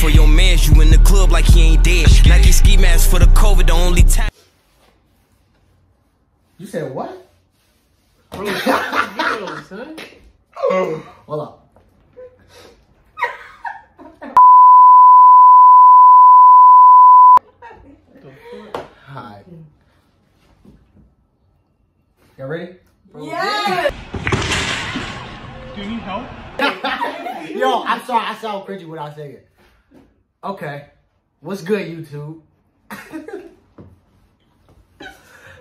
for your mans. You in the club like he ain't dead. Nike ski mask for the COVID, the only time. You said what? Bro, fuck this video, son. Oh. Hold up. Hi. Y'all ready? Yes! Do you need help? Yo, I'm sorry. I sound cringy when I say it. Okay. What's good, YouTube?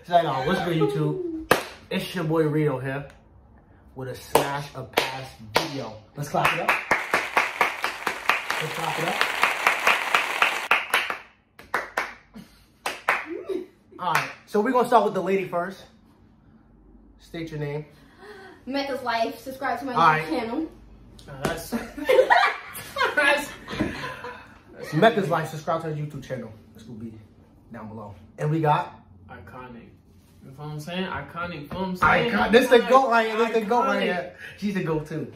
Say no. What's good, YouTube? It's your boy Rito here with a smash a pass video. Let's clap it up. Let's clap it up. All right. So we're gonna start with the lady first. State your name. Methods Life. Subscribe to my. YouTube channel. That's. that's. Mecca's like subscribe to our YouTube channel. This will be down below. And we got Iconic. You know what I'm saying? Iconic. You know what I'm saying? Icon. This the goat right here. This the goat Iconic. right here. She's the goat too.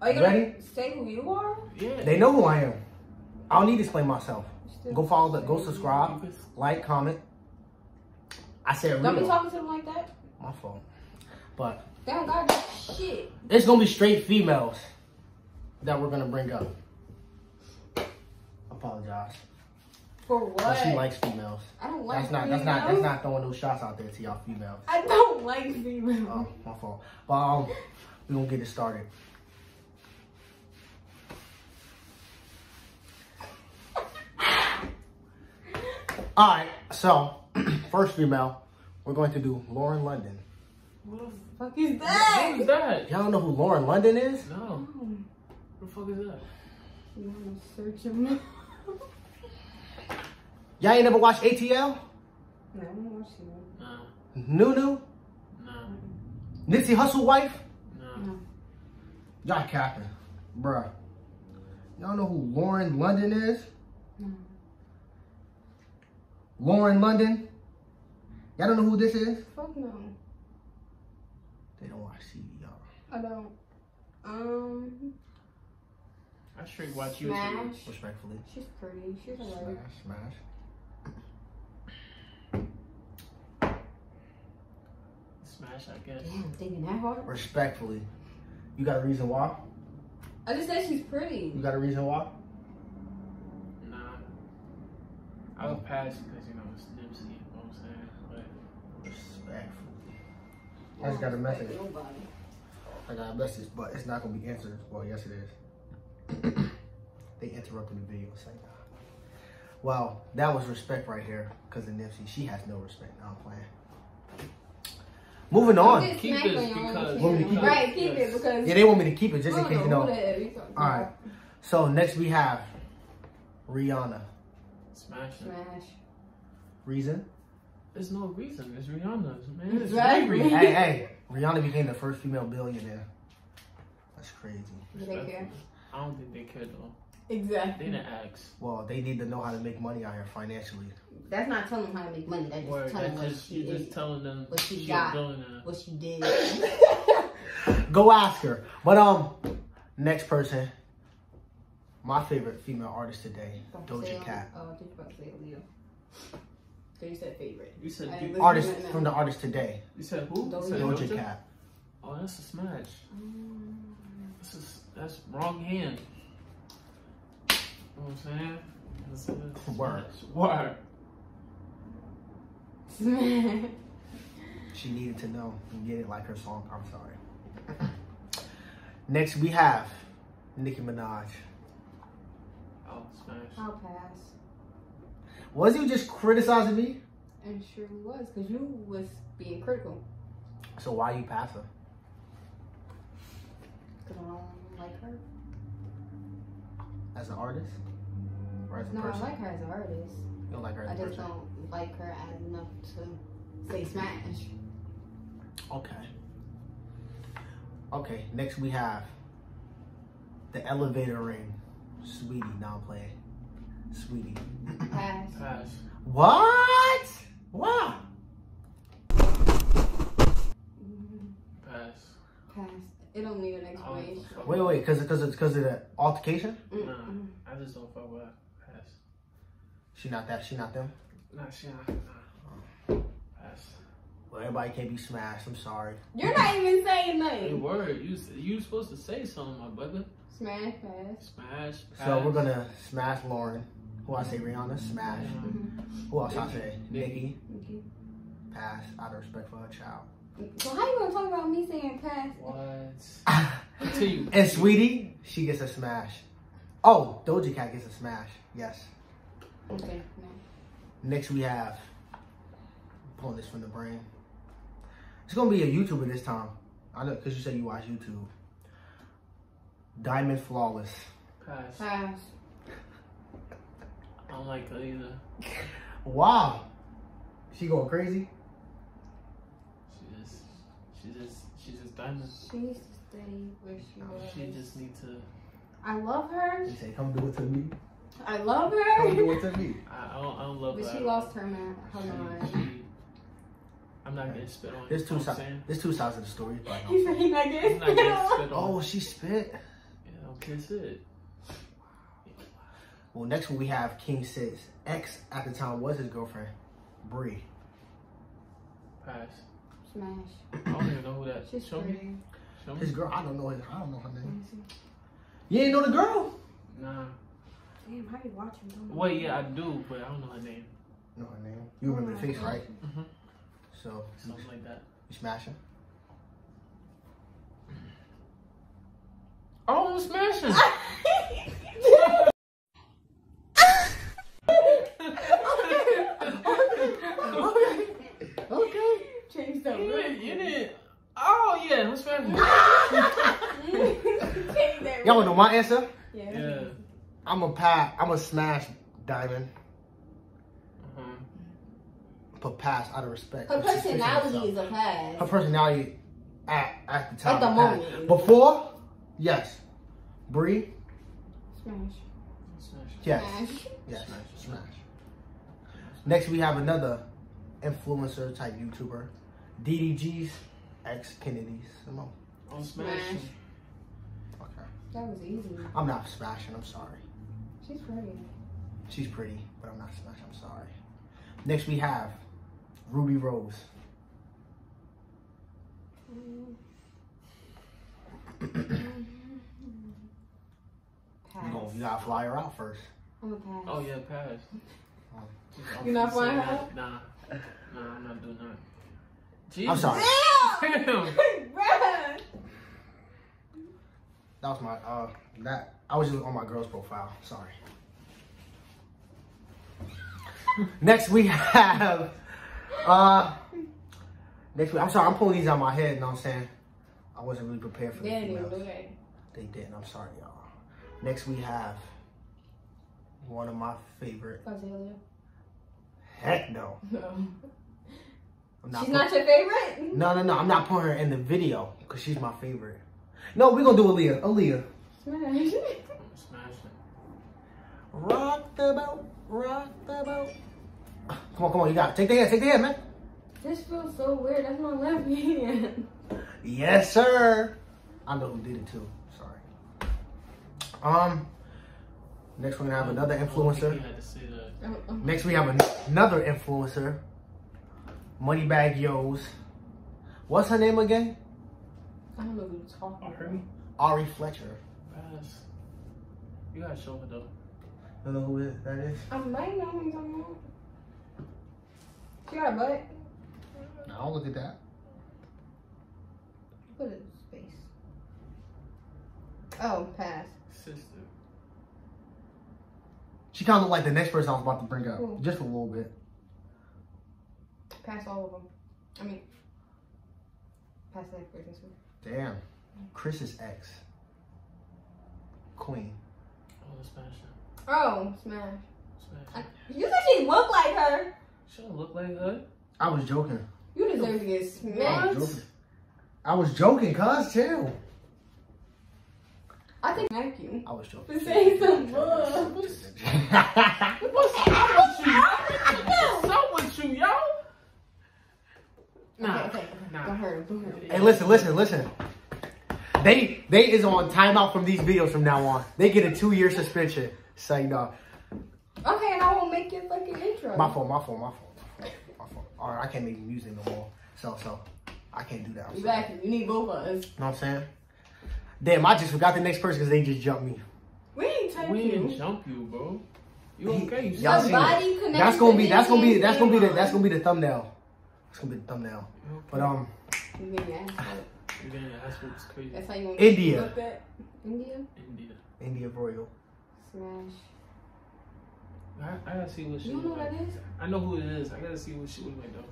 Are you gonna Ready? say who you are? Yeah. They know who I am. I don't need to explain myself. Go follow the go subscribe, like, comment. I said Don't be talking to them like that. My fault. But They don't got shit. it's gonna be straight females that we're gonna bring up. Apologize. For what? But she likes females. I don't like That's not that's not that's not throwing those shots out there to y'all females. I don't like females. Oh, my fault. But um, we gonna get it started. All right, so first female, we're going to do Lauren London. What the fuck is fuck that? is that? Y'all don't know who Lauren London is? No. What the fuck is that? You wanna search him? Y'all ain't never watched ATL? No, I'm watching him. Nah. Nunu? Nah. Nipsey Hussle wife? Nah. No. Y'all capping. Bruh. Y'all know who Lauren London is? No. Lauren London? Y'all don't know who this is? Fuck no. They don't watch TV, y'all. I don't. Um, I straight watch you. Respectfully. She's pretty. She's Smash, alright. smash. Smash, I guess. Damn, thinking that hard? Respectfully. You got a reason why? I just said she's pretty. You got a reason why? Nah. I would pass because, you know, it's Nipsey. You know what I'm saying? But Respectfully. I just got a message. Nobody. I got a message, but it's not gonna be answered. Well, yes it is. They interrupted the video saying, uh, well, that was respect right here, because of Nipsey. She has no respect. No, I'm playing. Moving on. get Keep smacked this on your own because- Want me to keep it? Right, keep Yes. it because. Yeah, they want me to keep it just in case you know know. who the hell you talking All right. So next we have Rihanna. smash. Smash. Reason? There's no reason. It's Rihanna's, man. It's Exactly. Riri. hey, hey. Rihanna became the first female billionaire. That's crazy. Do they care? I don't think they care though. They Exactly. didn't ask. Well, they need to know how to make money out here financially. That's not telling them how to make money. That's just telling that's what just, she you're just telling them what she she got. what she did. Go ask her. But um, next person, my favorite female artist today, Doja Cat. Oh, I think you about to say Leo. So you said favorite. You said I you, Artist to from the artist today, you said who? Doja. said Doja Cat. Oh, that's a smash. This is that's wrong hand. You know what I'm saying? That's a Word. Word. She needed to know and get it like her song. I'm sorry. Next we have Nicki Minaj. Oh, smash. I'll pass. Was you just criticizing me? And sure was, because you was being critical. So why you pass her? Because I don't like her. As an artist? Or as a No, person? I like her as an artist. You don't like her I as a just person? don't like her as enough to say smash. Okay. Okay, next we have the elevator ring. Saweetie, now I'm playing. Saweetie. Pass. Pass. What? Why? Mhm. Pass. Pass. It don't need an I don't explanation. fuck Wait, wait, because because it's because of the altercation. Nah. I just don't fuck with her. Pass. She not that. She not them. Nah, she not. Nah. Pass. Well, everybody can't be smashed. I'm sorry. You're not even saying Hey, nothing. word. You you supposed to say something, my brother. Smash pass. Smash. Pass. So we're gonna smash Lauren. Who I say Rihanna? Mm-hmm. Smash. Mm-hmm. Who else I say? Nicki. Okay. Pass. Out of respect for her child. So how you gonna talk about me saying pass? What? Continue. And Saweetie, she gets a smash. Oh, Doja Cat gets a smash. Yes. Okay. Next we have pulling this from the brain. It's gonna be a YouTuber this time. I know because you said you watch YouTube. Diamond Flawless. Pass. Pass. I don't like her either. Wow. She going crazy? She just, she just, she just diamond. She needs where she was. She just need to. I love her. She say, come do it to me. I love Come her. do it to me. I, I don't, I don't love But her. she lost her man. Her mind. I'm not getting spit on. There's you two know what I'm sides. There's two sides of the story. But He said he not getting not getting spit oh, on. oh, she spit. Yeah, don't kiss it. Well, next one we have King Cid's ex at the time was his girlfriend, Bree. Pass. Smash. I don't even know who that. She's Show pretty. Me. His girl, I don't know his, I don't know her name. Let me see. You ain't know the girl? Nah. Damn, how you watching? Don't know. Wait, yeah, I do, but I don't know her name. No, her name. You remember the face, right? Mhm. So Something like that. you smashing. Oh, I'm smashing. Okay. Change the you, didn't, you didn't. Yeah, I'm smashing. Change that Y'all real- wanna know my answer? Yeah. Yeah. I'm a pat. I'm a smash Diamond. Uh-huh. But pass out of respect. Her personality is a pass. Her personality at at the time. At the moment. Before, yes. Bree, Smash. Smash. yes. Smash. Yes. Smash. Smash. Next, we have another influencer type YouTuber, DDG's ex Kennedy Simone. I'm smashing. Okay. That was easy. I'm not smashing. I'm sorry. She's pretty. She's pretty, but I'm not smashing. I'm sorry. Next, we have Rubi Rose. Pass. You, gonna, you gotta fly her out first. I'm a pass. Oh yeah, pass. Oh. I'm You not flying say her that. Nah. Nah, I'm not doing that. Jesus. I'm sorry. Damn! Damn. That was my uh that I was just on my girl's profile. Sorry. Next we have uh next week I'm sorry, I'm pulling these out of my head, you know what I'm saying? I wasn't really prepared for They this. didn't even that. They didn't, I'm sorry y'all. Next we have one of my favorite Azalea. heck no. No. I'm not She's not your favorite? No no no, I'm not putting her in the video because she's my favorite. No, we're gonna do Aaliyah. Aaliyah. Smash. I'm smashing. Rock the boat, rock the boat. Come on, come on, you got it. Take the hand, take the hand, man. This feels so weird. That's my left hand. Yes, sir. I know who did it too. Sorry. Um. Next, we're gonna have another I don't think You influencer. had to say that. Oh, oh. Next, we have an- another influencer. Moneybagg Yo's. What's her name again? I don't know who you're talking about. Ari Fletcher. Pass. You gotta show her though. I Don't know who it- that is. I might know who you're talking about. She got a butt. No, I'll look at that. Put it in space. Oh, pass. Sister. She kind of looked like the next person I was about to bring up, Who? just a little bit. Pass all of them. I mean, pass that person too. Damn. Chris's ex. Queen. Oh, smashing. Oh, smash. I, you said she looked like her. She don't look like her. I was joking. You deserve to get I was smashed. joking. I was joking, cuz, too. I think smack you. I was joking. For saying some bull. What's up with you? What's up with you, yo? Nah. Okay, okay. Nah. Don't hurt him. Don't hurt him. hey, listen, listen, listen. They they is on timeout from these videos from now on. They get a two year suspension. Say no. Okay, and I won't make your fucking intro. My fault, my fault, my fault. My fault. All right, I can't make music no more. So so I can't do that. I'm sorry. Exactly. You need both of us. You know what I'm saying? Damn, I just forgot the next person because they just jumped me. We ain't touch We didn't jump you, bro. You okay? You y'all The seen body it. connection That's gonna be that's gonna be that's gonna be the that's gonna be the thumbnail. That's gonna be the thumbnail. okay? But um, You getting your ass whooped. You're getting your ass whooped. It's crazy. That's how you want India. Look at India. India. India Royale. Smash. I, I gotta see what she You know what like. that is? I know who it is. I gotta see what she look like though.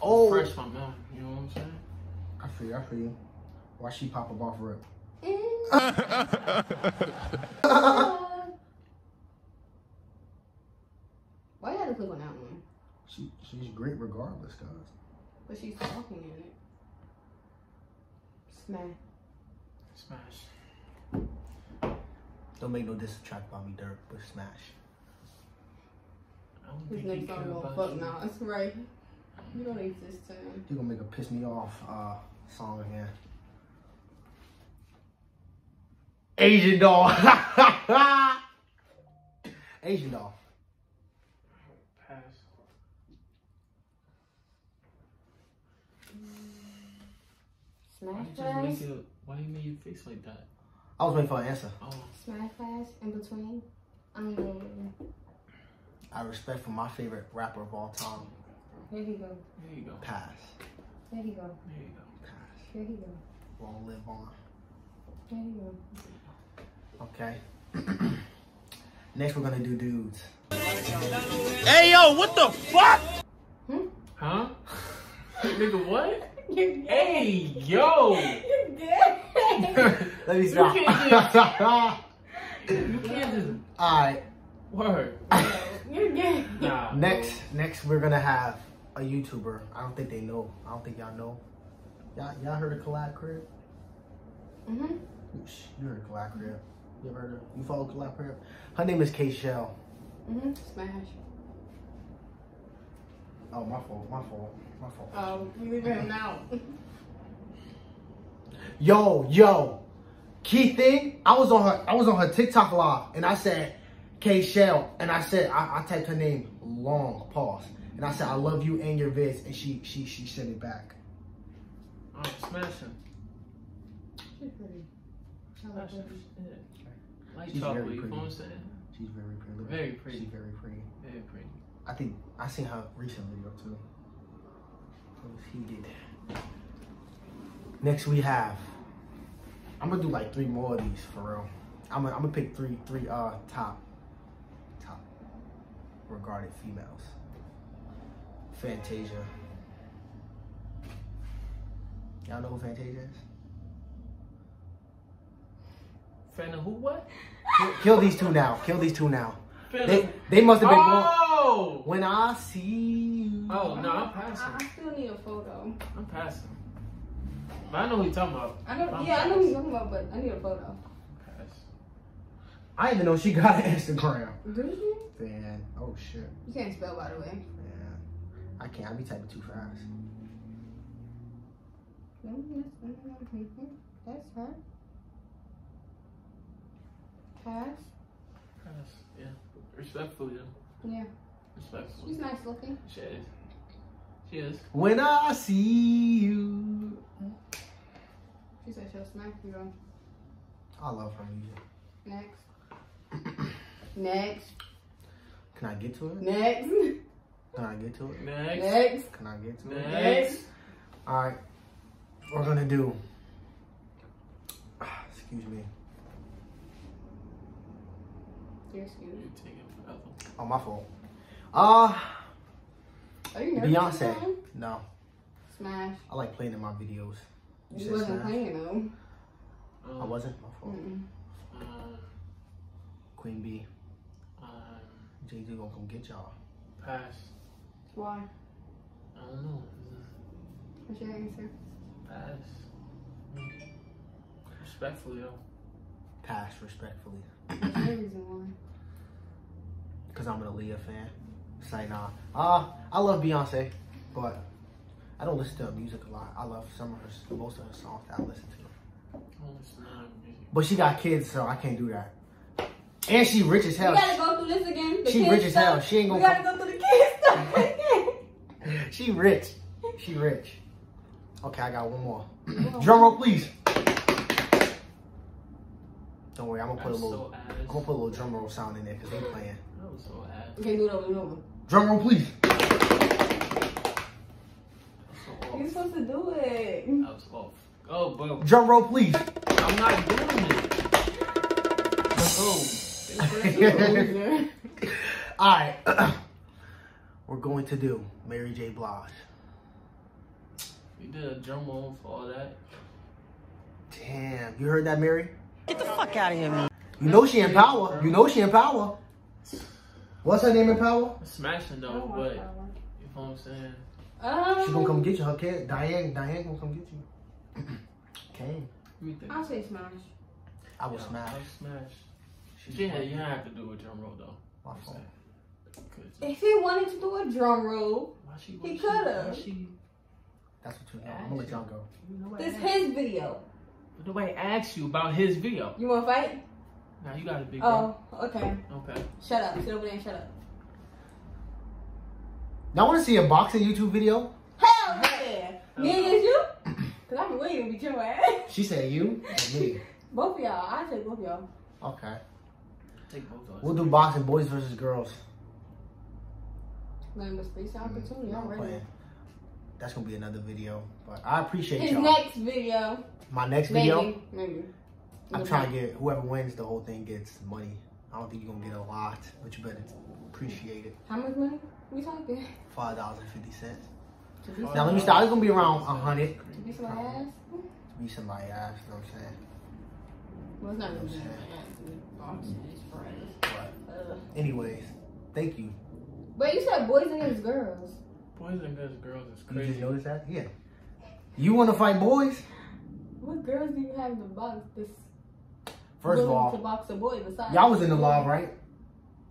Oh, Fresh from mouth. You know what I'm saying? I feel you. I feel you. Why she pop up off rip? Why you had to click on that one? She she's great regardless, guys. But she's talking in it. Smash. Smash. Don't make no diss track about me, Durk, but smash. I don't His think next song gonna about fuck you. now. That's right. You don't exist to him. You gonna make a piss me off uh song again. Asian doll. Asian doll. Pass. Smash Why you just make it? Why you make your face like that? I was waiting for an answer. Oh, Smash pass in between. Um, I respect for my favorite rapper of all time. here he go. there you go. Pass. Here he go. There you go. Pass. Here you go. Won't live on. Here he go. Okay. Next we're gonna do dudes. Hey yo, what the fuck? Huh? Nigga, what? You're Hey, yo! You're gay. Let me You can't You can't just Alright. word. You're gay. Nah. Next next we're gonna have a YouTuber. I don't think they know. I don't think y'all know. Y'all y'all heard of Collab Crib? Mhm. Shh, You heard of Collab Crib. You ever heard of you follow Collab Crib? Her name is K Shell. Mhm. Smash. Oh my fault, my fault, my fault. Oh, we leaving him now. Yo, yo. Key thing, I was on her I was on her TikTok live and I said K Shell and I said I, I typed her name long pause. And I said I love you and your vids and she she she sent it back. Oh, smashing. She's pretty. I like Smashing. Yeah. Light She's chocolate, very you know pretty. what I'm saying? She's very pretty. Very pretty. She's very pretty. Very pretty. I think I seen her recent video too. Was heated. Next we have. I'm gonna do like three more of these for real. I'm gonna, I'm gonna pick three three uh top top regarded females. Fantasia. Y'all know who Fantasia is? Fan of who? What? Kill, kill these two now. Kill these two now. Fan They they must have been born. Oh! When I see you. Oh, no, I'm passing. I still need a photo. I'm passing. But I know who you're talking about. I know. I'm yeah, I know who you're talking about, but I need a photo. Pass. I didn't even know she got an Instagram. Do you? Fan. Oh shit. You can't spell, by the way. Man. I can't. I be typing too fast. That's. Her. Pass. Pass. Yeah. Respectfully, though. Yeah, Respectfully. she's nice looking. She is. She is. When I see you. She said she'll smack you though. I love her music. Next. Next. Can I get to it? Next. Can I get to it? Next. Next. Can I get to it? Next. All right. We're gonna do. Excuse me. You're excused. You taking forever. Oh, my fault. Uh, Are you nervous? Beyonce. time? No, Smash. I like playing in my videos. You You wasn't Smash? playing though. Um, I wasn't. My fault. Mm-mm. Um, Queen B. um, Jay Z gonna come get y'all. pass. Why? I don't know. What's your answer? Pass. Respectfully, though. Pass respectfully. What's your reason why? Cause I'm an Aaliyah fan. Say nah. Uh, I love Beyonce, but I don't listen to her music a lot. I love some of her, most of her songs that I listen to. It's not music. But she got kids, so I can't do that. And she rich as hell. We hell. gotta go through this again. The She kids rich as hell. stuff. She ain't gonna gotta go through the kids stuff again. She rich. She rich. Okay, I got one more. Drum roll, please. Don't worry, I'm gonna put a little. so. I'm gonna put a little drum roll sound in there because they playing. That was so ass. Okay, do it over, do it over. Drum roll, please. So You're supposed to do it. That was off. Oh, but Drum roll, please. I'm not doing it. Oh. All right. We're going to do Mary J. Blige. We did a drum roll for all that. Damn, you heard that, Mary? Get the fuck out of here, man. You know she in power. You know she in power. What's her name in power? Smashing though, but you know what I'm saying? Um, She gonna come get you. Her kid, Diane. Diane gonna come get you. Okay. Let me think. I'll say smash. I will Yeah, smash. I'll smash. She's Yeah, you don't have to do a drum roll though. My I'm fault. saying. 'Cause If he wanted to do a drum roll, Why she? He why she- coulda. That's what you know. I'm gonna let y'all go. nobody this asked- his video. Nobody asked you about his video. You wanna fight? Now you got a big Oh, okay. Okay. Shut up. Sit over there and shut up. Y'all want to see a boxing YouTube video? Hell yeah! Me against you? Cause I'm waiting to beat your ass. She said you or me. Both of y'all. I take both of y'all. Okay. Take both of us. We'll do boxing, boys versus girls. Man, but space mm-hmm. opportunity. No, I'm I'm ready. That's gonna be another video, but I appreciate His y'all. His next video. My next Maybe. video, Maybe. I'm trying to get whoever wins the whole thing gets money. I don't think you're gonna get a lot, but you better appreciate it. How much money we talking? Five dollars and fifty cents. To Now let me start. It's gonna be around a hundred. to be somebody's ass? To Be somebody ass, you know what I'm saying? Well, it's not gonna be ass. Friends. But Uh, anyways, thank you. but you said boys against girls. Boys and girls, girls is You crazy. just noticed that? Yeah. You wanna fight boys? What girls do you have to box this? First of all, to box a boy besides. Y'all was in the live, right?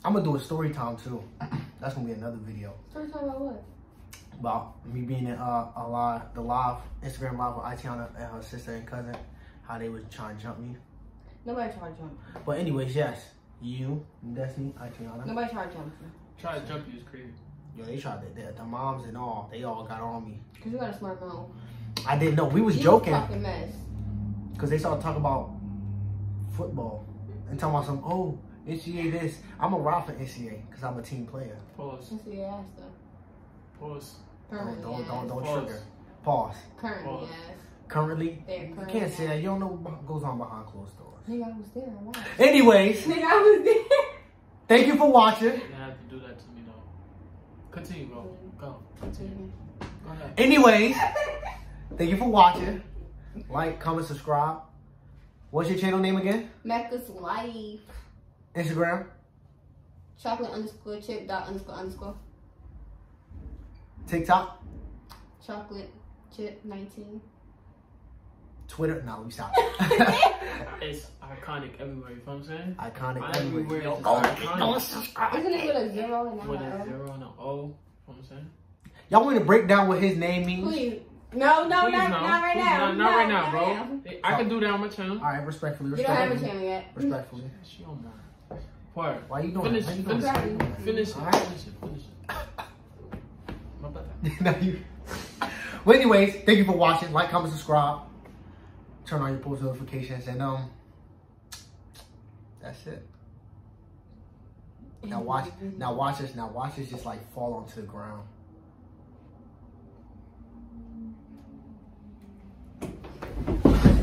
I'm gonna do a story time too. That's gonna be another video Story time about what? about me being in uh, a live, the live Instagram live with Itiana and her sister and cousin, how they was trying to jump me. Nobody tried to jump. But anyways, yes, you, Destiny, Itiana, Nobody tried to jump you. Try to jump you is crazy. yo, they tried to, the, the moms and all, they all got on me. Cause you got a smart mouth. I didn't know. We was You joking a fucking mess. because they started talking about football and talking about some oh NCAA this. I'm a ride for NCAA because I'm a team player. Pause. Just see ass though. Pause. Don't don't don't, don't trigger. Pause. Currently Pause. ass. Currently, There, you can't say that. You don't know what goes on behind closed doors. Nigga, I was there. I watched. Anyways, Nigga, I was there. thank you for watching. You didn't have to do that to me though. Continue, bro. Go. Continue. Go ahead. Anyways, thank you for watching. Like, comment, subscribe. What's your channel name again? Mecca's life. Instagram, Chocolate underscore chip dot underscore underscore. TikTok, Chocolate chip 19. Twitter. No, we stop. It's iconic everywhere. You know what I'm saying? Iconic Everywhere everywhere. Yo, is go, iconic. go subscribe. Isn't it with a zero and not With an zero and an O. You know what I'm saying? Y'all want to break down what his name means? Please. No, no, Please, not, no. not right Please, now. Not, not right now, not bro. right I can do that on my channel. All right, respectfully, You don't have a channel yet. respectfully. She on my. Word. Why you doing Finish, that? How you finish, doing Exactly. that? finish it, All right. finish it, finish it. My bad. Now you- well, anyways, thank you for watching. Like, comment, subscribe. Turn on your post notifications, and um, that's it. Now watch. Now watch this. Now watch this just like fall onto the ground.